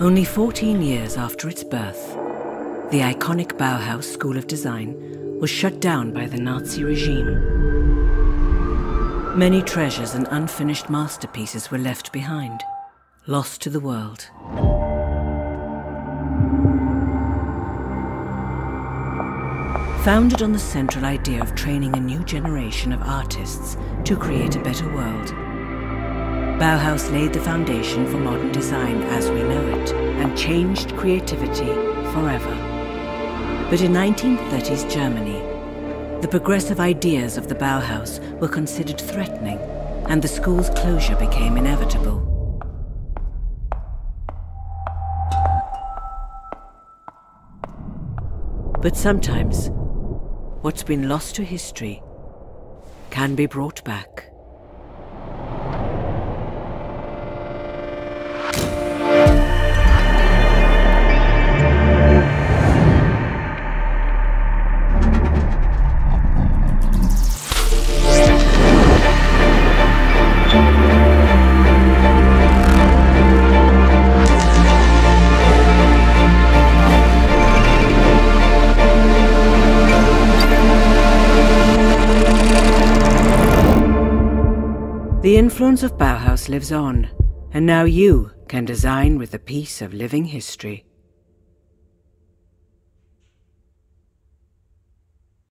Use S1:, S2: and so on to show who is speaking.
S1: Only 14 years after its birth, the iconic Bauhaus School of Design was shut down by the Nazi regime. Many treasures and unfinished masterpieces were left behind, lost to the world. Founded on the central idea of training a new generation of artists to create a better world, Bauhaus laid the foundation for modern design as we know changed creativity forever. But in 1930s Germany, the progressive ideas of the Bauhaus were considered threatening and the school's closure became inevitable. But sometimes what's been lost to history can be brought back. The influence of Bauhaus lives on, and now you can design with a piece of living history.